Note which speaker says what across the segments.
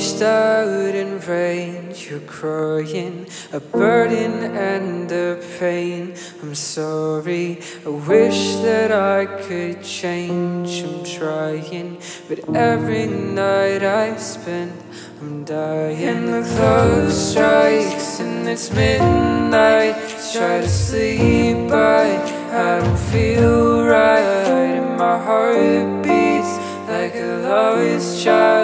Speaker 1: washed out in rain. You're crying, a burden and a pain. I'm sorry, I wish that I could change. I'm trying, but every night I spend, I'm dying. The clock strikes and it's midnight. Try to sleep, but I don't feel right. And my heart beats like a lost child.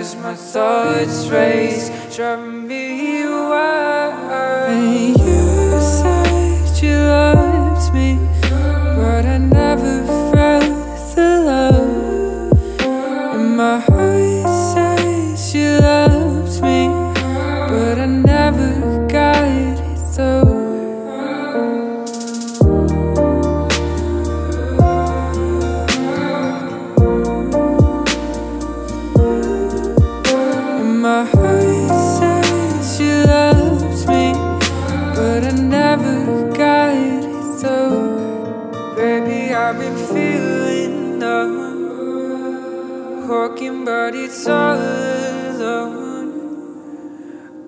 Speaker 1: Cause my thoughts race, driving me wild. You said you loved me, but I never felt the love. And my heart says you loved me, but I never got it though. I've been feeling numb, walking, but it's all alone,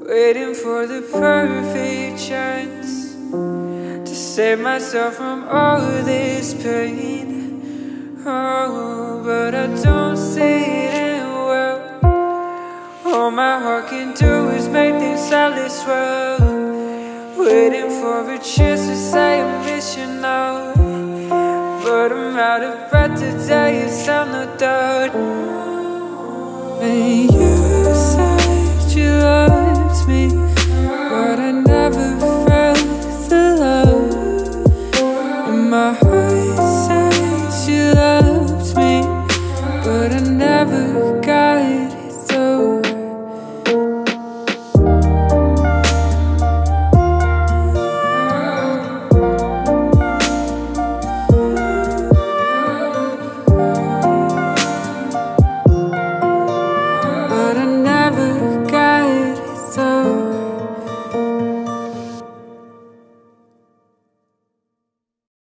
Speaker 1: waiting for the perfect chance to save myself from all this pain. Oh, but I don't see it well. All my heart can do is make things sadly swell. Waiting for a chance to say I miss you now word I'm out of breath to tell you, some to doubt And you said you loved me But I never felt the love. In my heart